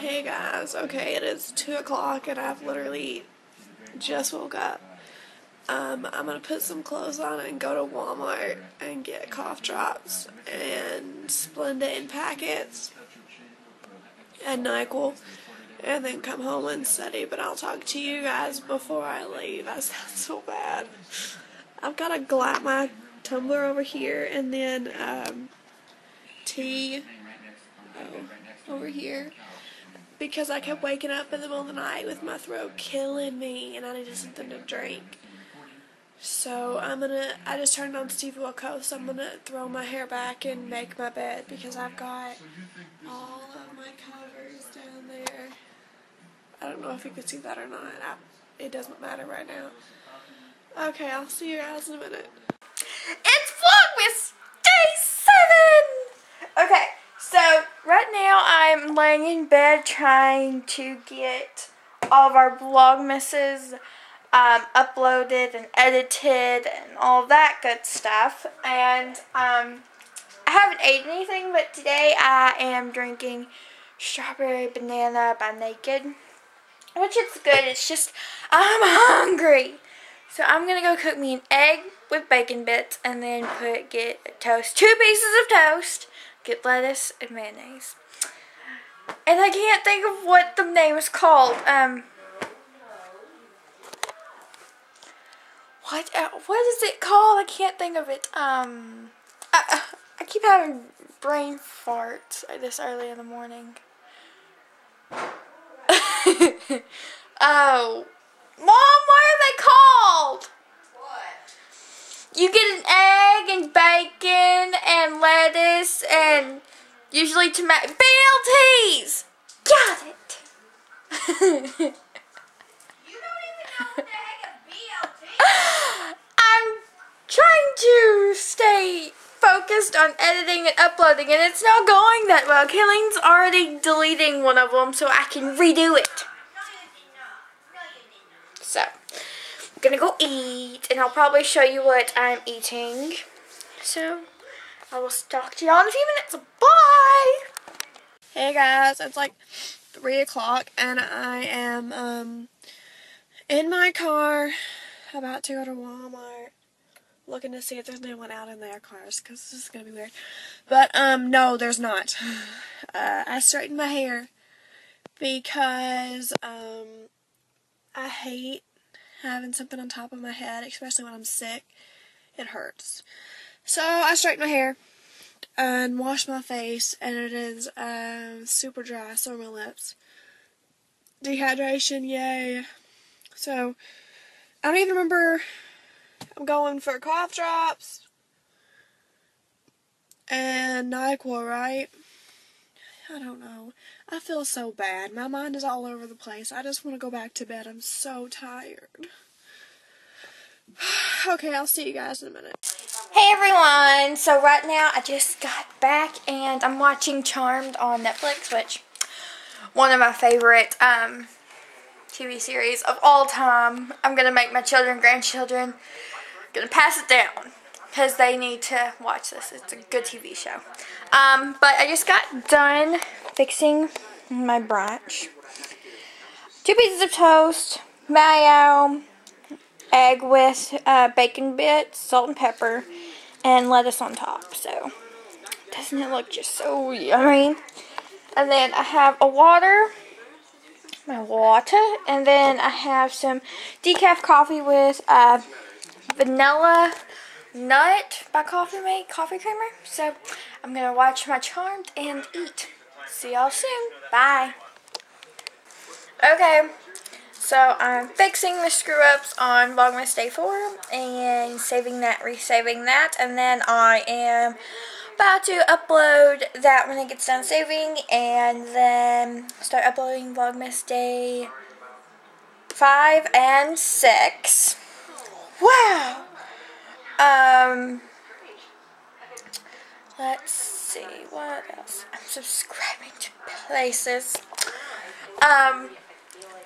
Hey guys, okay, it is 2 o'clock and I've literally just woke up. Um, I'm gonna put some clothes on and go to Walmart and get cough drops and Splenda in packets and NyQuil and then come home and study. But I'll talk to you guys before I leave. I sound so bad. I've got to glap my tumbler over here and then um, tea oh, over here because I kept waking up in the middle of the night with my throat killing me and I needed something to drink. So I'm gonna, I just turned on Steve Wilkos, so I'm gonna throw my hair back and make my bed because I've got all of my covers down there. I don't know if you can see that or not. I, it doesn't matter right now. Okay, I'll see you guys in a minute Vlogmas Day 7! Okay, so right now I'm laying in bed trying to get all of our Vlogmases um, uploaded and edited and all that good stuff. And um, I haven't ate anything, but today I am drinking strawberry banana by Naked. Which is good, it's just, I'm hungry. So I'm going to go cook me an egg with bacon bits and then put get toast, two pieces of toast, get lettuce and mayonnaise. And I can't think of what the name is called. Um, what uh, what is it called? I can't think of it. Um, I, I keep having brain farts this early in the morning. oh. Mom, what are they called? What? You get an egg and bacon and lettuce and usually tomato. BLTs! Got it! You don't even know what the heck a BLT I'm trying to stay focused on editing and uploading and it's not going that well. Kaileen's already deleting one of them so I can redo it. No, you did not. No, you did not. So, I'm gonna go eat, and I'll probably show you what I'm eating. So, I will talk to y'all in a few minutes. Bye! Hey guys, it's like 3 o'clock and I am um, in my car about to go to Walmart looking to see if there's anyone out in their cars because this is to be weird. But um, no, there's not. Uh, I straightened my hair because um, I hate having something on top of my head, especially when I'm sick. It hurts. So I straightened my hair and washed my face, and it is um, super dry, so my lips. Dehydration, yay. So, I don't even remember. I'm going for cough drops and NyQuil, right? I don't know. I feel so bad. My mind is all over the place. I just want to go back to bed. I'm so tired. okay, I'll see you guys in a minute. Hey everyone! So right now I just got back and I'm watching Charmed on Netflix, which one of my favorite um, TV series of all time. I'm gonna make my children, grandchildren, gonna pass it down because they need to watch this. It's a good TV show. Um, but I just got done fixing my brunch. Two pieces of toast, mayo, egg with uh, bacon bits, salt and pepper, and lettuce on top. So, doesn't it look just so yummy? And then I have a water, my water, and then I have some decaf coffee with uh, vanilla nut by Coffee Mate Coffee Creamer. So, I'm going to watch my Charmed and eat. See y'all soon. Bye. Okay. So I'm fixing the screw ups on Vlogmas Day 4 and saving that, resaving that, and then I am about to upload that when it gets done saving and then start uploading Vlogmas Day 5 and 6. Wow! Um, let's see, what else? I'm subscribing to places. Um,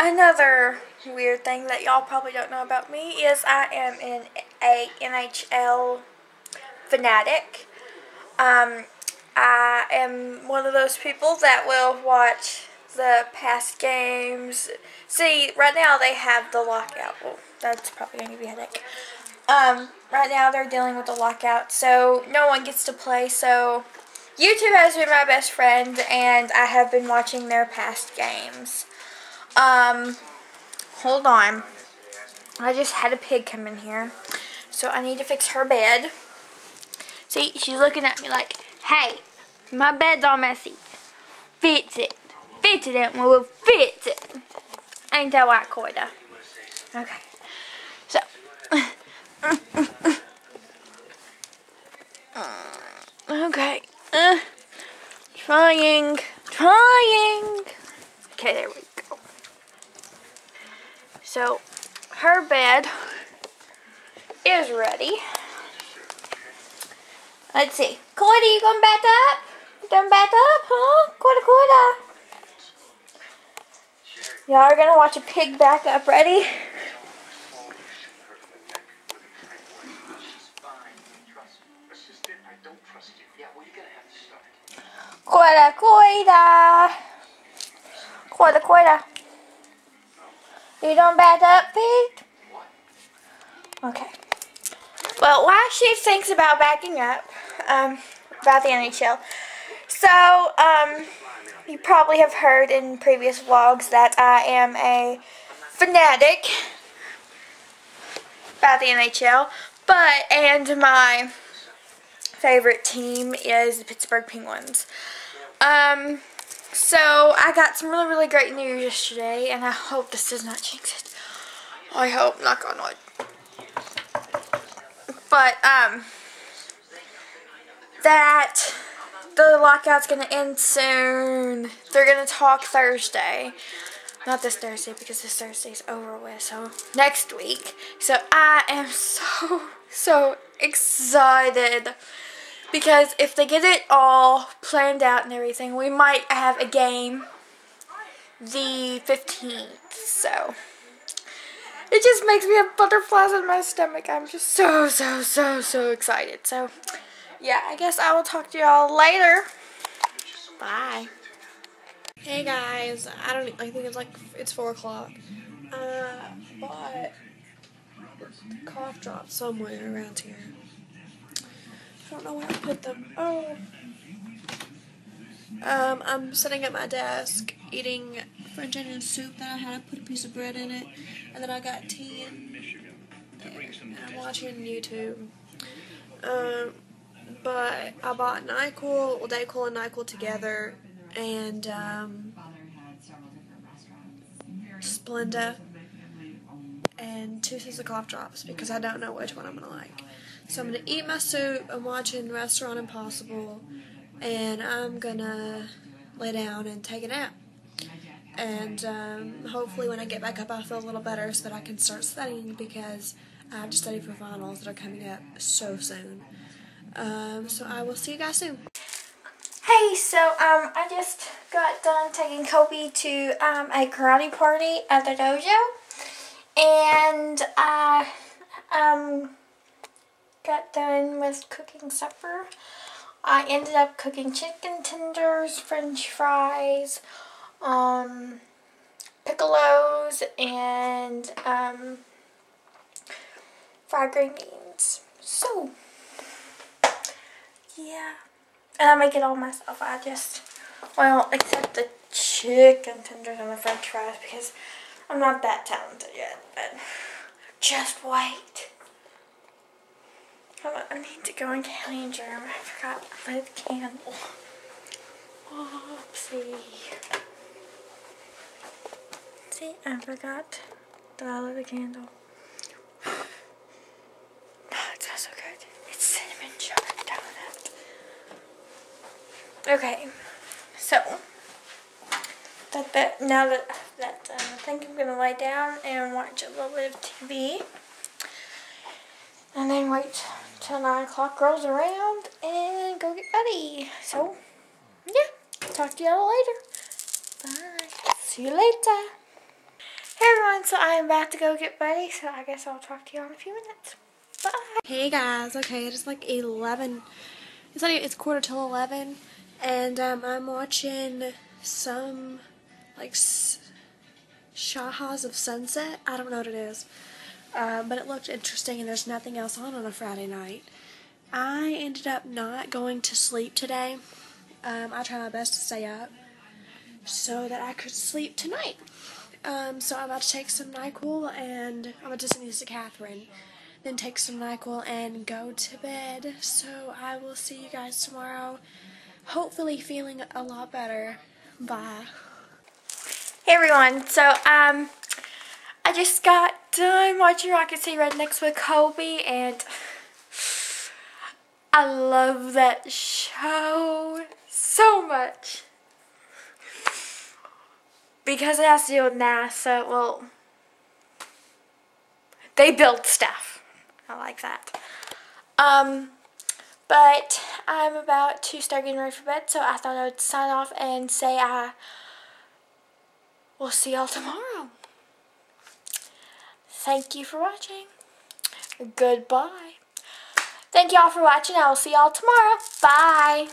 Another weird thing that y'all probably don't know about me is I am in a NHL fanatic. Um, I am one of those people that will watch the past games. See, right now they have the lockout. Well, that's probably going to be a headache. Um, right now they're dealing with the lockout, so no one gets to play. So YouTube has been my best friend, and I have been watching their past games. Um, hold on. I just had a pig come in here, so I need to fix her bed. See, she's looking at me like, hey, my bed's all messy. Fix it. Fix it, and we'll fix it. Ain't that right, Koida? Okay. So. okay. Uh, trying. Trying. Okay, there we go. So, her bed is ready. Let's see. Cody, you going back up? You going back up, huh? Cody, Cody. Y'all are gonna watch a pig back up. Ready? Cuida, cuida. Cuida, cuida. You don't back up, Pete? Okay. Well, while she thinks about backing up, um, about the NHL, so, um, you probably have heard in previous vlogs that I am a fanatic about the NHL, but, and my favorite team is the Pittsburgh Penguins. Um, so I got some really, really great news yesterday, and I hope this does not jinx it. I hope, knock on wood. But, um, that the lockout's going to end soon. They're going to talk Thursday. Not this Thursday, because this Thursday's over with, so next week. So I am so, so excited. Because if they get it all planned out and everything, we might have a game the 15th. So, it just makes me have butterflies in my stomach. I'm just so, so, so, so excited. So, yeah, I guess I will talk to y'all later. Bye. Hey guys, I don't. I think it's like it's four o'clock. Uh, bought cough drops somewhere around here. I don't know where I put them. Oh. Um, I'm sitting at my desk eating French onion soup that I had. I put a piece of bread in it, and then I got tea there. And I'm watching YouTube. Um, but I bought Nyquil, well, Dayquil and Nyquil together, and um, Splenda, and two sets of cough drops because I don't know which one I'm gonna like. So I'm gonna eat my soup. I'm watching Restaurant Impossible, and I'm gonna lay down and take a nap. And um, hopefully, when I get back up, I'll feel a little better so that I can start studying because I have to study for finals that are coming up so soon. Um, so I will see you guys soon. Hey, so um, I just got done taking Kobe to um, a karate party at the dojo, and I um got done with cooking supper. I ended up cooking chicken tenders, French fries, um, piccolos, and um, fried green beans. So. Yeah. And I make it all myself. I just, well, except the chicken tenders and the french fries because I'm not that talented yet. But just wait. I need to go and clean germ. I forgot the candle. Whoopsie. See, I forgot I lit the candle. it smells so good. It's cinnamon sugar donut. Okay, so that, that now that that done, I think I'm gonna lie down and watch a little bit of TV, and then wait till nine o'clock rolls around and go get ready. So yeah, talk to y'all later. Bye. See you later. Hey everyone, so I am about to go get ready, so I guess I'll talk to y'all in a few minutes. Bye. Hey guys, okay, it is like 11. It's like it's quarter till 11, and um, I'm watching some like Shahs of Sunset. I don't know what it is. Uh, but it looked interesting and there's nothing else on on a Friday night. I ended up not going to sleep today. Um, I tried my best to stay up so that I could sleep tonight. Um, so I'm about to take some NyQuil and I'm about to send these to Kathryn. Then take some NyQuil and go to bed. So I will see you guys tomorrow. Hopefully feeling a lot better. Bye. Hey everyone, so um, I just got done watching Rocket City Rednecks with Kobe, and I love that show so much because it has to do with NASA. Well, they build stuff. I like that. Um, but I'm about to start getting ready for bed, so I thought I would sign off and say I. We'll see y'all tomorrow. Thank you for watching. Goodbye. Thank y'all for watching. I will see y'all tomorrow. Bye.